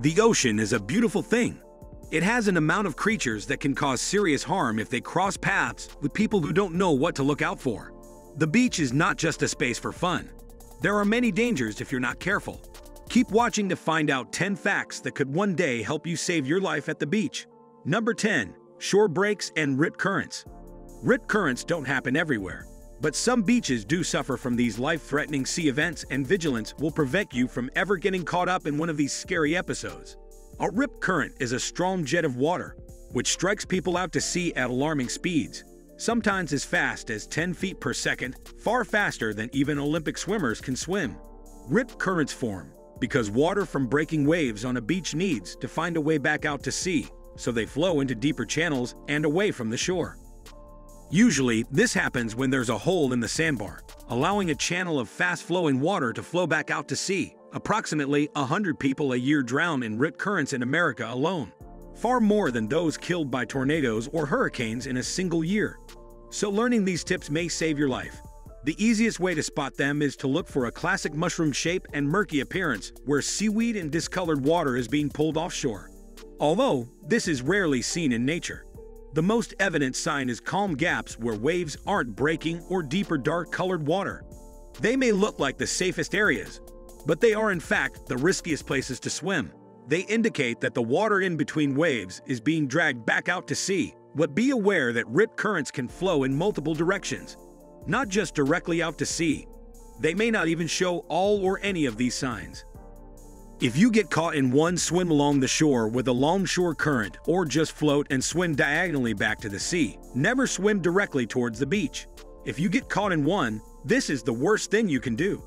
The ocean is a beautiful thing. It has an amount of creatures that can cause serious harm if they cross paths with people who don't know what to look out for. The beach is not just a space for fun. There are many dangers if you're not careful. Keep watching to find out 10 facts that could one day help you save your life at the beach. Number 10. Shore breaks and rip currents. Rip currents don't happen everywhere, but some beaches do suffer from these life-threatening sea events and vigilance will prevent you from ever getting caught up in one of these scary episodes. A rip current is a strong jet of water, which strikes people out to sea at alarming speeds, sometimes as fast as 10 feet per second, far faster than even Olympic swimmers can swim. Rip currents form because water from breaking waves on a beach needs to find a way back out to sea, so they flow into deeper channels and away from the shore. Usually, this happens when there's a hole in the sandbar, allowing a channel of fast-flowing water to flow back out to sea. Approximately 100 people a year drown in rip currents in America alone, far more than those killed by tornadoes or hurricanes in a single year. So learning these tips may save your life. The easiest way to spot them is to look for a classic mushroom shape and murky appearance where seaweed and discolored water is being pulled offshore. Although, this is rarely seen in nature. The most evident sign is calm gaps where waves aren't breaking or deeper dark colored water. They may look like the safest areas, but they are in fact the riskiest places to swim. They indicate that the water in between waves is being dragged back out to sea, but be aware that rip currents can flow in multiple directions, not just directly out to sea. They may not even show all or any of these signs. If you get caught in one, swim along the shore with a longshore current or just float and swim diagonally back to the sea. Never swim directly towards the beach. If you get caught in one, this is the worst thing you can do.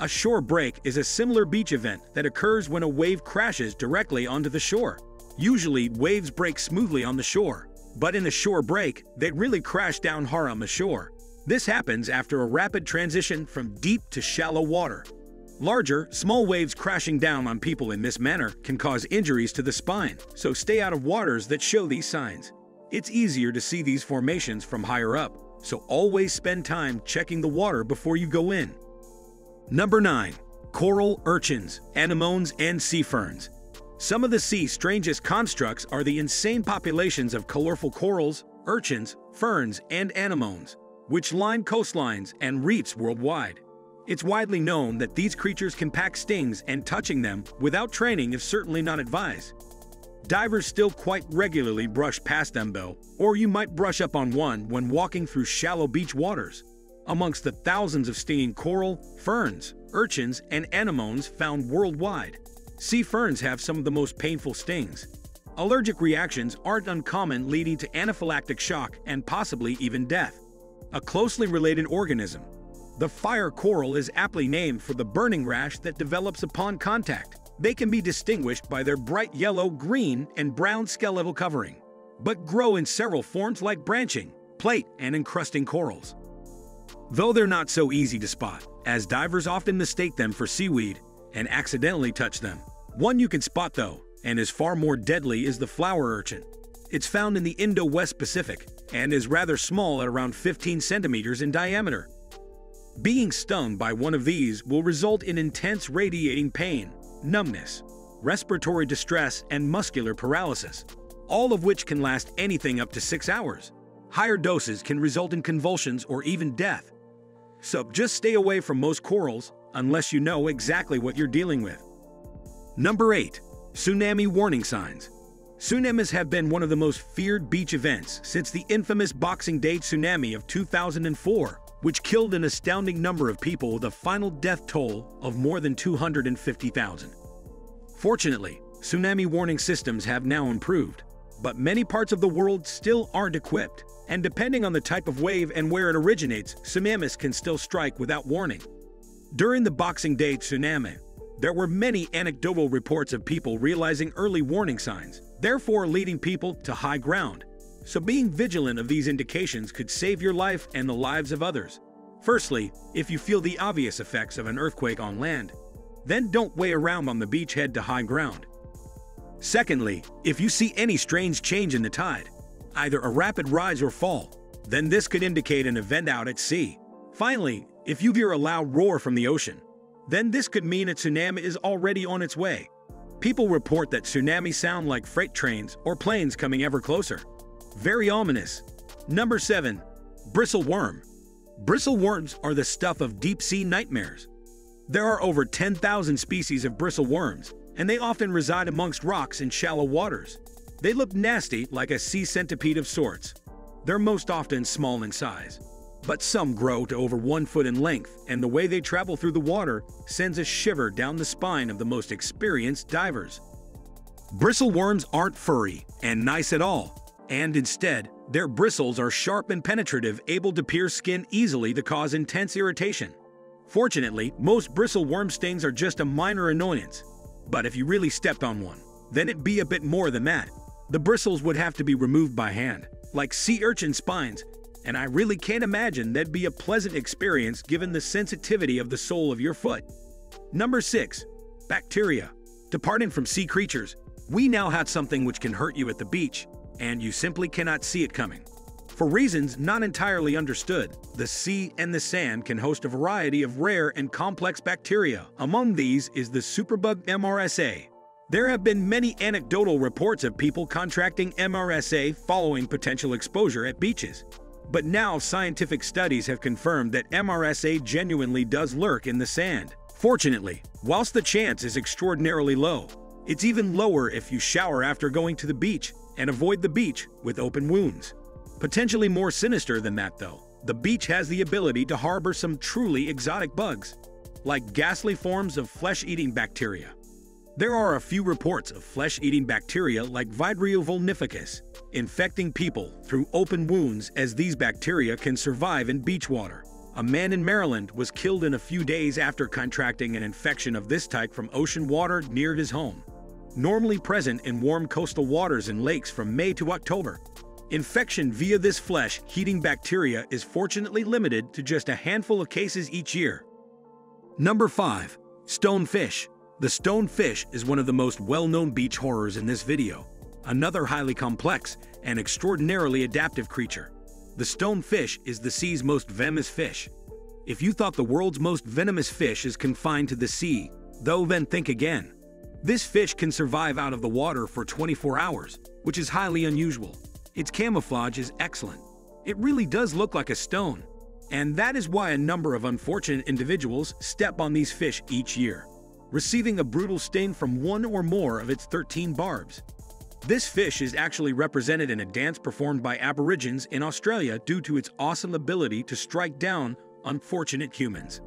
A shore break is a similar beach event that occurs when a wave crashes directly onto the shore. Usually, waves break smoothly on the shore, but in a shore break, they really crash down hard on the shore. This happens after a rapid transition from deep to shallow water. Larger, small waves crashing down on people in this manner can cause injuries to the spine, so stay out of waters that show these signs. It's easier to see these formations from higher up, so always spend time checking the water before you go in. Number 9. Coral, urchins, anemones, and sea ferns. Some of the sea's strangest constructs are the insane populations of colorful corals, urchins, ferns, and anemones, which line coastlines and reefs worldwide. It's widely known that these creatures can pack stings and touching them without training is certainly not advised. Divers still quite regularly brush past them though, or you might brush up on one when walking through shallow beach waters. Amongst the thousands of stinging coral, ferns, urchins, and anemones found worldwide, sea ferns have some of the most painful stings. Allergic reactions aren't uncommon leading to anaphylactic shock and possibly even death. A closely related organism, the fire coral is aptly named for the burning rash that develops upon contact. They can be distinguished by their bright yellow, green, and brown skeletal covering, but grow in several forms like branching, plate, and encrusting corals. Though they're not so easy to spot, as divers often mistake them for seaweed and accidentally touch them. One you can spot though, and is far more deadly is the flower urchin. It's found in the Indo-West Pacific and is rather small at around 15 centimeters in diameter. Being stung by one of these will result in intense radiating pain, numbness, respiratory distress, and muscular paralysis, all of which can last anything up to six hours. Higher doses can result in convulsions or even death. So just stay away from most corals unless you know exactly what you're dealing with. Number 8. Tsunami Warning Signs Tsunamis have been one of the most feared beach events since the infamous Boxing Day tsunami of 2004 which killed an astounding number of people with a final death toll of more than 250,000. Fortunately, tsunami warning systems have now improved, but many parts of the world still aren't equipped, and depending on the type of wave and where it originates, tsunamis can still strike without warning. During the Boxing Day tsunami, there were many anecdotal reports of people realizing early warning signs, therefore leading people to high ground so being vigilant of these indications could save your life and the lives of others. Firstly, if you feel the obvious effects of an earthquake on land, then don't wait around on the beach head to high ground. Secondly, if you see any strange change in the tide, either a rapid rise or fall, then this could indicate an event out at sea. Finally, if you hear a loud roar from the ocean, then this could mean a tsunami is already on its way. People report that tsunamis sound like freight trains or planes coming ever closer. Very ominous. Number 7. Bristle worm. Bristle worms are the stuff of deep sea nightmares. There are over 10,000 species of bristle worms, and they often reside amongst rocks in shallow waters. They look nasty like a sea centipede of sorts. They're most often small in size, but some grow to over one foot in length, and the way they travel through the water sends a shiver down the spine of the most experienced divers. Bristle worms aren't furry and nice at all, and instead, their bristles are sharp and penetrative, able to pierce skin easily to cause intense irritation. Fortunately, most bristle worm stings are just a minor annoyance, but if you really stepped on one, then it'd be a bit more than that. The bristles would have to be removed by hand, like sea urchin spines, and I really can't imagine that'd be a pleasant experience given the sensitivity of the sole of your foot. Number 6. Bacteria. Departing from sea creatures, we now have something which can hurt you at the beach, and you simply cannot see it coming. For reasons not entirely understood, the sea and the sand can host a variety of rare and complex bacteria. Among these is the superbug MRSA. There have been many anecdotal reports of people contracting MRSA following potential exposure at beaches. But now scientific studies have confirmed that MRSA genuinely does lurk in the sand. Fortunately, whilst the chance is extraordinarily low, it's even lower if you shower after going to the beach and avoid the beach with open wounds. Potentially more sinister than that, though, the beach has the ability to harbor some truly exotic bugs, like ghastly forms of flesh-eating bacteria. There are a few reports of flesh-eating bacteria like Vibrio vulnificus infecting people through open wounds as these bacteria can survive in beach water. A man in Maryland was killed in a few days after contracting an infection of this type from ocean water near his home. Normally present in warm coastal waters and lakes from May to October, infection via this flesh-eating bacteria is fortunately limited to just a handful of cases each year. Number 5. Stonefish. The stonefish is one of the most well-known beach horrors in this video another highly complex and extraordinarily adaptive creature. The stonefish is the sea's most venomous fish. If you thought the world's most venomous fish is confined to the sea, though then think again. This fish can survive out of the water for 24 hours, which is highly unusual. Its camouflage is excellent. It really does look like a stone, and that is why a number of unfortunate individuals step on these fish each year, receiving a brutal sting from one or more of its 13 barbs. This fish is actually represented in a dance performed by Aborigines in Australia due to its awesome ability to strike down unfortunate humans.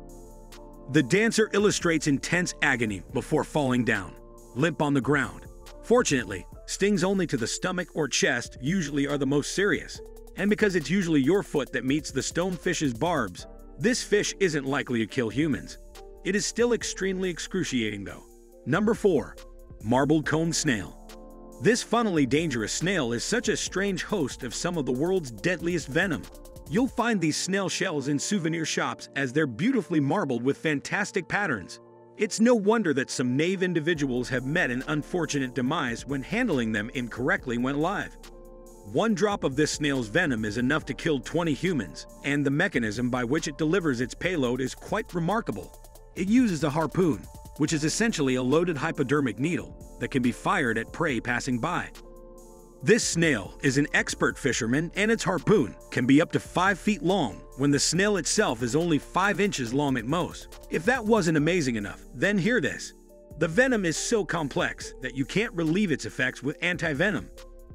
The dancer illustrates intense agony before falling down, limp on the ground. Fortunately, stings only to the stomach or chest usually are the most serious, and because it's usually your foot that meets the stonefish's barbs, this fish isn't likely to kill humans. It is still extremely excruciating though. Number 4. Marbled Cone Snail this funnily dangerous snail is such a strange host of some of the world's deadliest venom. You'll find these snail shells in souvenir shops as they're beautifully marbled with fantastic patterns. It's no wonder that some naive individuals have met an unfortunate demise when handling them incorrectly when alive. One drop of this snail's venom is enough to kill 20 humans, and the mechanism by which it delivers its payload is quite remarkable. It uses a harpoon, which is essentially a loaded hypodermic needle, that can be fired at prey passing by. This snail is an expert fisherman and its harpoon can be up to 5 feet long when the snail itself is only 5 inches long at most. If that wasn't amazing enough, then hear this. The venom is so complex that you can't relieve its effects with anti-venom.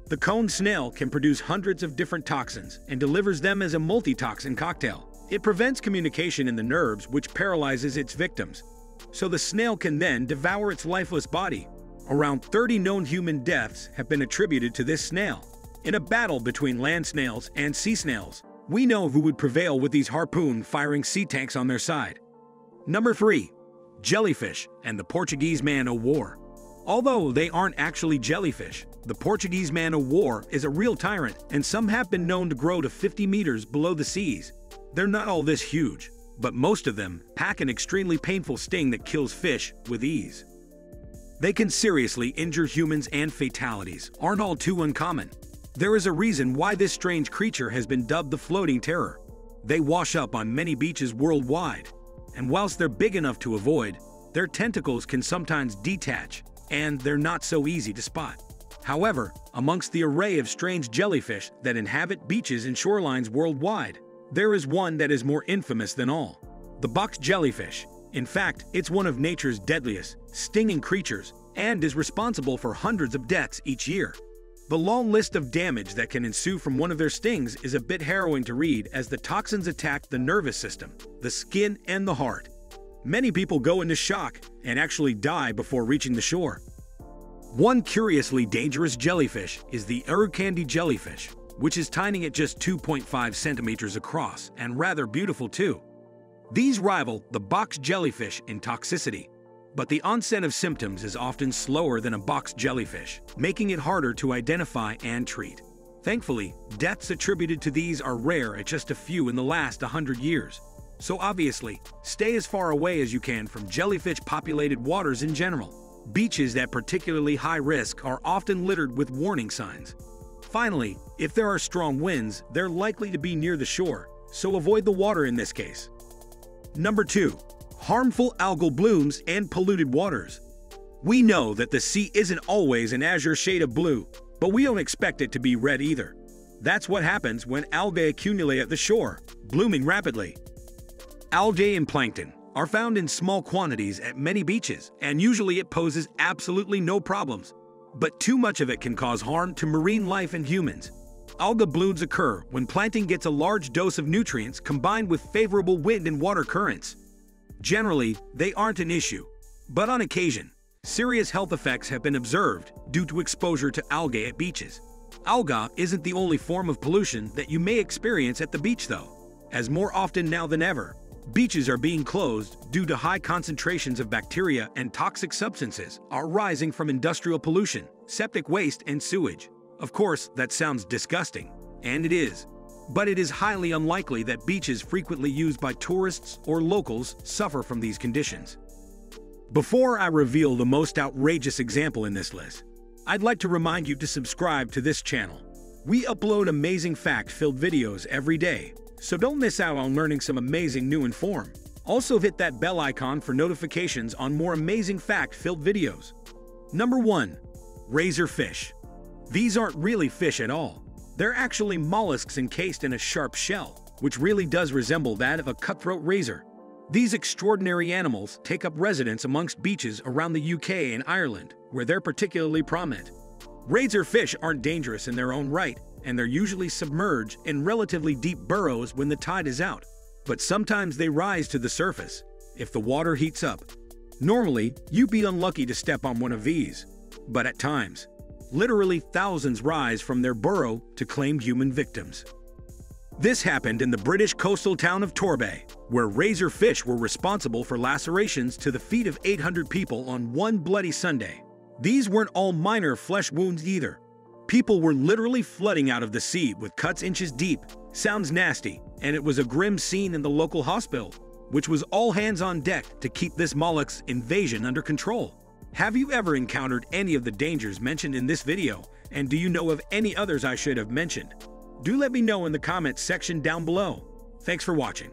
The cone snail can produce hundreds of different toxins and delivers them as a multi-toxin cocktail. It prevents communication in the nerves which paralyzes its victims. So the snail can then devour its lifeless body Around 30 known human deaths have been attributed to this snail. In a battle between land snails and sea snails, we know who would prevail with these harpoon-firing sea tanks on their side. Number 3. Jellyfish and the Portuguese man o' war. Although they aren't actually jellyfish, the Portuguese man o' war is a real tyrant, and some have been known to grow to 50 meters below the seas. They're not all this huge, but most of them pack an extremely painful sting that kills fish with ease. They can seriously injure humans and fatalities aren't all too uncommon. There is a reason why this strange creature has been dubbed the floating terror. They wash up on many beaches worldwide, and whilst they're big enough to avoid, their tentacles can sometimes detach, and they're not so easy to spot. However, amongst the array of strange jellyfish that inhabit beaches and shorelines worldwide, there is one that is more infamous than all the box jellyfish. In fact, it's one of nature's deadliest, stinging creatures and is responsible for hundreds of deaths each year. The long list of damage that can ensue from one of their stings is a bit harrowing to read as the toxins attack the nervous system, the skin, and the heart. Many people go into shock and actually die before reaching the shore. One curiously dangerous jellyfish is the Irukandji jellyfish, which is tiny at just 2.5 centimeters across and rather beautiful too. These rival the box jellyfish in toxicity, but the onset of symptoms is often slower than a box jellyfish, making it harder to identify and treat. Thankfully, deaths attributed to these are rare at just a few in the last 100 years. So obviously, stay as far away as you can from jellyfish-populated waters in general. Beaches at particularly high risk are often littered with warning signs. Finally, if there are strong winds, they're likely to be near the shore, so avoid the water in this case. Number 2. Harmful algal blooms and polluted waters. We know that the sea isn't always an azure shade of blue, but we don't expect it to be red either. That's what happens when algae accumulate at the shore, blooming rapidly. Algae and plankton are found in small quantities at many beaches, and usually it poses absolutely no problems. But too much of it can cause harm to marine life and humans. Algal blooms occur when plankton gets a large dose of nutrients combined with favorable wind and water currents. Generally, they aren't an issue, but on occasion, serious health effects have been observed due to exposure to algae at beaches. Alga isn't the only form of pollution that you may experience at the beach though, as more often now than ever, beaches are being closed due to high concentrations of bacteria and toxic substances are rising from industrial pollution, septic waste, and sewage. Of course, that sounds disgusting, and it is. But it is highly unlikely that beaches frequently used by tourists or locals suffer from these conditions. Before I reveal the most outrageous example in this list, I'd like to remind you to subscribe to this channel. We upload amazing fact-filled videos every day, so don't miss out on learning some amazing new inform. Also hit that bell icon for notifications on more amazing fact-filled videos. Number 1. Razorfish. These aren't really fish at all. They're actually mollusks encased in a sharp shell, which really does resemble that of a cutthroat razor. These extraordinary animals take up residence amongst beaches around the UK and Ireland, where they're particularly prominent. Razorfish aren't dangerous in their own right, and they're usually submerged in relatively deep burrows when the tide is out, but sometimes they rise to the surface if the water heats up. Normally, you'd be unlucky to step on one of these, but at times, literally thousands rise from their burrow to claim human victims. This happened in the British coastal town of Torbay, where razor fish were responsible for lacerations to the feet of 800 people on one bloody Sunday. These weren't all minor flesh wounds either. People were literally flooding out of the sea with cuts inches deep. Sounds nasty, and it was a grim scene in the local hospital, which was all hands on deck to keep this mollusk's invasion under control. Have you ever encountered any of the dangers mentioned in this video, and do you know of any others I should have mentioned? Do let me know in the comments section down below. Thanks for watching.